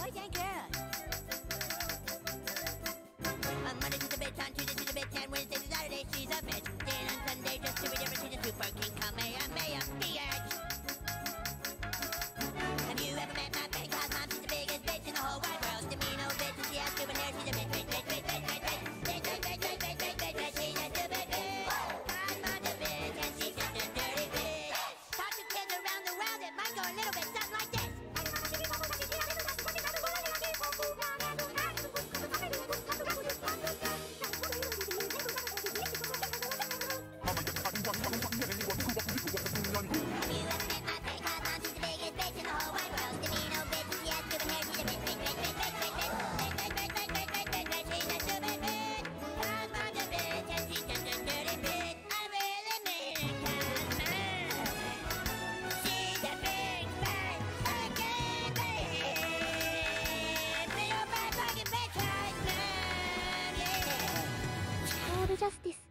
Oh and girl. On Monday, she's a bitch. On Tuesday, she's a bitch. And Wednesday, Saturday, she's a bitch. Then on Sunday, just to be different, she's a super king kamehameha bitch. Have you ever met my bitch? Cause mom, she's the biggest bitch in the whole wide world. The me no bitch, and she has stupid hair. She's a bitch, bitch, bitch, bitch, bitch, bitch, bitch. Bitch, bitch, bitch, bitch, bitch, bitch, bitch, bitch. Bitch. Bitch, bitch. A little bit something like this. ルジャスティス。